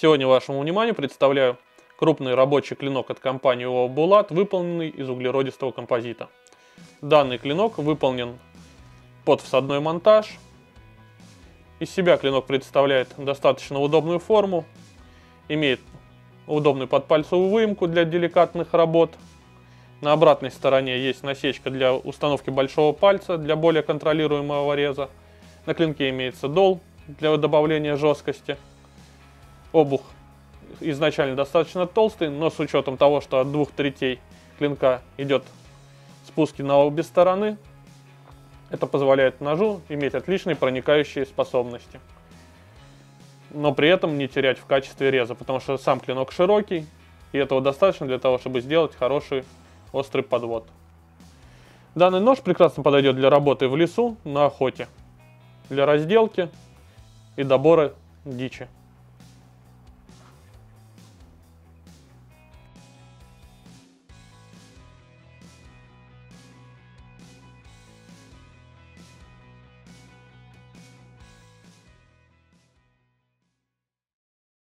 Сегодня вашему вниманию представляю крупный рабочий клинок от компании ООО «Булат», выполненный из углеродистого композита. Данный клинок выполнен под всадной монтаж. Из себя клинок представляет достаточно удобную форму, имеет удобную подпальцевую выемку для деликатных работ. На обратной стороне есть насечка для установки большого пальца для более контролируемого реза. На клинке имеется дол для добавления жесткости. Обух изначально достаточно толстый, но с учетом того, что от двух третей клинка идет спуски на обе стороны, это позволяет ножу иметь отличные проникающие способности. Но при этом не терять в качестве реза, потому что сам клинок широкий, и этого достаточно для того, чтобы сделать хороший острый подвод. Данный нож прекрасно подойдет для работы в лесу, на охоте, для разделки и добора дичи.